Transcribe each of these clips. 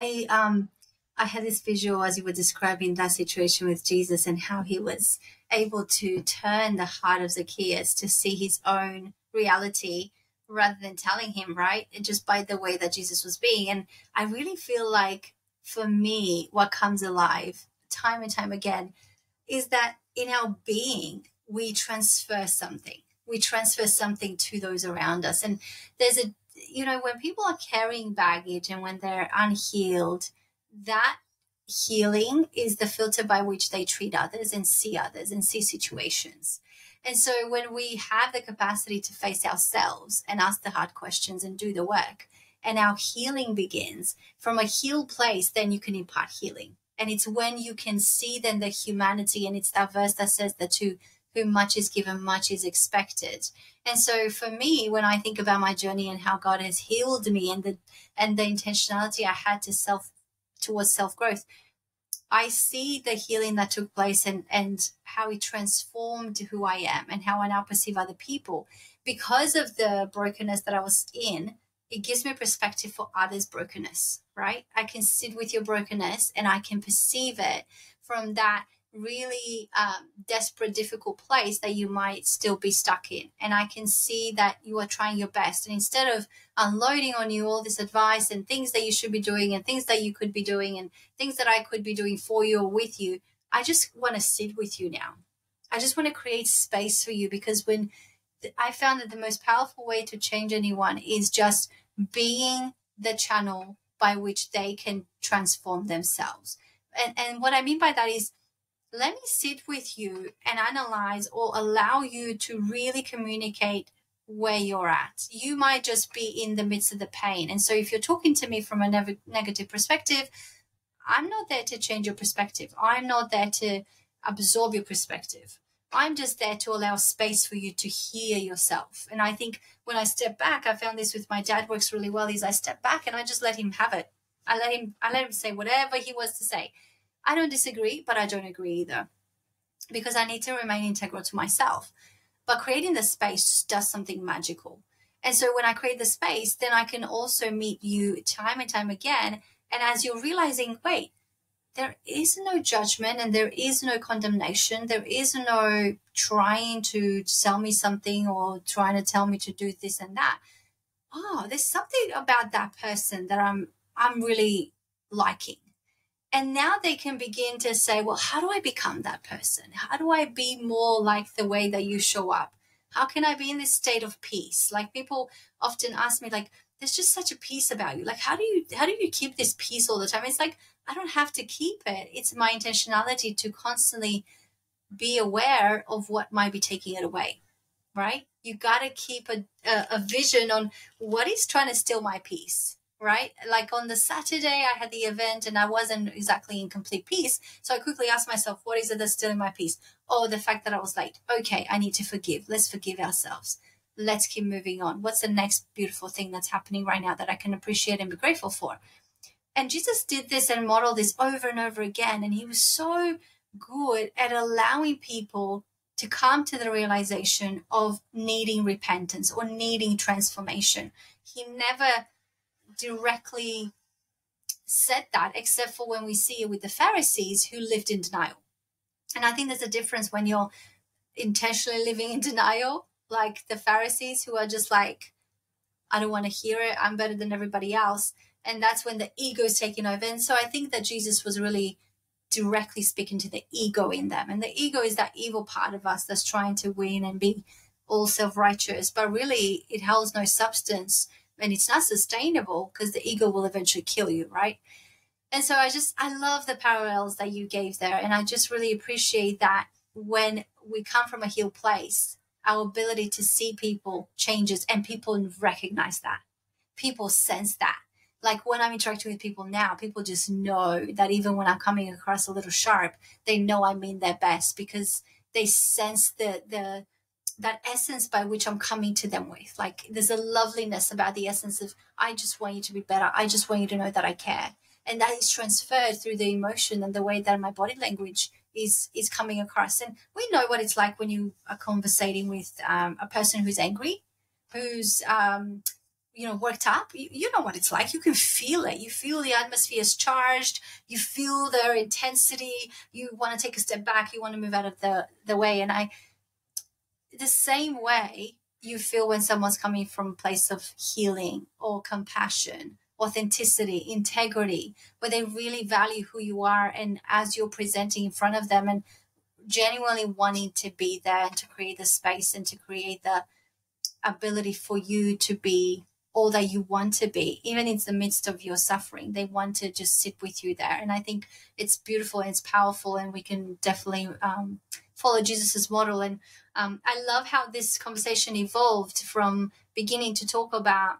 I um I had this visual as you were describing that situation with Jesus and how he was able to turn the heart of Zacchaeus to see his own reality rather than telling him, right? And just by the way that Jesus was being. And I really feel like for me, what comes alive time and time again is that in our being, we transfer something. We transfer something to those around us. And there's a, you know, when people are carrying baggage and when they're unhealed, that healing is the filter by which they treat others and see others and see situations. And so when we have the capacity to face ourselves and ask the hard questions and do the work, and our healing begins from a healed place, then you can impart healing. And it's when you can see then the humanity, and it's that verse that says that to whom much is given, much is expected. And so for me, when I think about my journey and how God has healed me and the and the intentionality I had to self towards self growth, I see the healing that took place and, and how it transformed who I am and how I now perceive other people. Because of the brokenness that I was in, it gives me perspective for others' brokenness, right? I can sit with your brokenness and I can perceive it from that really um, desperate, difficult place that you might still be stuck in. And I can see that you are trying your best. And instead of unloading on you all this advice and things that you should be doing and things that you could be doing and things that I could be doing for you or with you, I just want to sit with you now. I just want to create space for you because when I found that the most powerful way to change anyone is just being the channel by which they can transform themselves. And, and what I mean by that is let me sit with you and analyze or allow you to really communicate where you're at. You might just be in the midst of the pain. And so if you're talking to me from a ne- negative perspective, I'm not there to change your perspective. I'm not there to absorb your perspective. I'm just there to allow space for you to hear yourself. And I think when I step back, I found this with my dad works really well is I step back and I just let him have it. I let him I let him say whatever he wants to say. I don't disagree, but I don't agree either because I need to remain integral to myself. But creating the space does something magical. And so when I create the space, then I can also meet you time and time again. And as you're realizing, wait, there is no judgment and there is no condemnation. There is no trying to sell me something or trying to tell me to do this and that. Oh, there's something about that person that I'm I'm really liking and now they can begin to say, well, how do I become that person? How do I be more like the way that you show up? How can I be in this state of peace? Like people often ask me, like, there's just such a peace about you. Like, how do you how do you keep this peace all the time? It's like I don't have to keep it. It's my intentionality to constantly be aware of what might be taking it away. Right? You got to keep a, a, a vision on what is trying to steal my peace right? Like on the Saturday, I had the event and I wasn't exactly in complete peace. So I quickly asked myself, what is it that's still in my peace? Oh, the fact that I was late. Okay, I need to forgive. Let's forgive ourselves. Let's keep moving on. What's the next beautiful thing that's happening right now that I can appreciate and be grateful for? And Jesus did this and modeled this over and over again. And he was so good at allowing people to come to the realization of needing repentance or needing transformation. He never directly said that, except for when we see it with the Pharisees who lived in denial. And I think there's a difference when you're intentionally living in denial, like the Pharisees who are just like, I don't want to hear it. I'm better than everybody else. And that's when the ego is taking over. And so I think that Jesus was really directly speaking to the ego in them. And the ego is that evil part of us that's trying to win and be all self righteous, but really it holds no substance and it's not sustainable because the ego will eventually kill you, right? And so I just, I love the parallels that you gave there. And I just really appreciate that when we come from a healed place, our ability to see people changes and people recognize that. People sense that. Like when I'm interacting with people now, people just know that even when I'm coming across a little sharp, they know I mean their best because they sense the, the, that essence by which I'm coming to them with. Like there's a loveliness about the essence of I just want you to be better. I just want you to know that I care. And that is transferred through the emotion and the way that my body language is is coming across. And we know what it's like when you are conversating with um, a person who's angry, who's um, you know worked up you, you, know what it's like you can feel it you feel the atmosphere is charged you feel their intensity you want to take a step back you want to move out of the the way and i the same way you feel when someone's coming from a place of healing or compassion authenticity integrity where they really value who you are and as you're presenting in front of them and genuinely wanting to be there and to create the space and to create the ability for you to be all that you want to be, even in the midst of your suffering. They want to just sit with you there. And I think it's beautiful and it's powerful, and we can definitely um, follow Jesus's model. And um, I love how this conversation evolved from beginning to talk about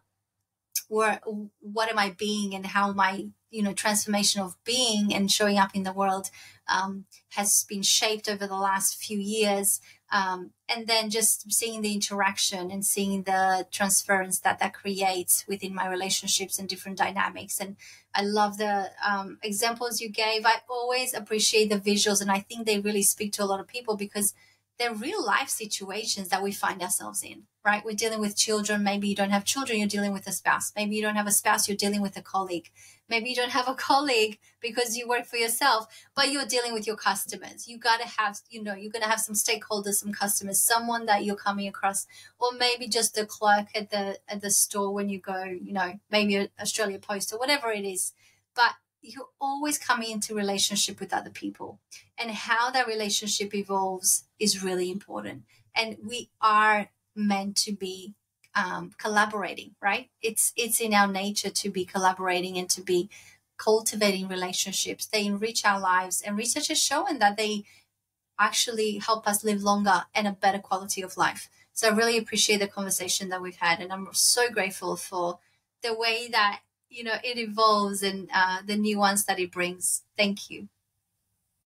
where what am I being and how my you know transformation of being and showing up in the world um, has been shaped over the last few years. Um, and then just seeing the interaction and seeing the transference that that creates within my relationships and different dynamics. And i love the um, examples you gave. I always appreciate the visuals and i think they really speak to a lot of people because they're real life situations that we find ourselves in right? We're dealing with children. Maybe you don't have children, you're dealing with a spouse. Maybe you don't have a spouse, you're dealing with a colleague. Maybe you don't have a colleague because you work for yourself, but you're dealing with your customers. You got to have, you know, you're going to have some stakeholders, some customers, someone that you're coming across, or maybe just the clerk at the at the store when you go, you know, maybe Australia Post or whatever it is. But you're always coming into relationship with other people and how that relationship evolves is really important and we are meant to be um, collaborating, right? It's it's in our nature to be collaborating and to be cultivating relationships. They enrich our lives, and research has shown that they actually help us live longer and a better quality of life. So I really appreciate the conversation that we've had, and I'm so grateful for the way that you know it evolves and uh, the nuance that it brings. Thank you.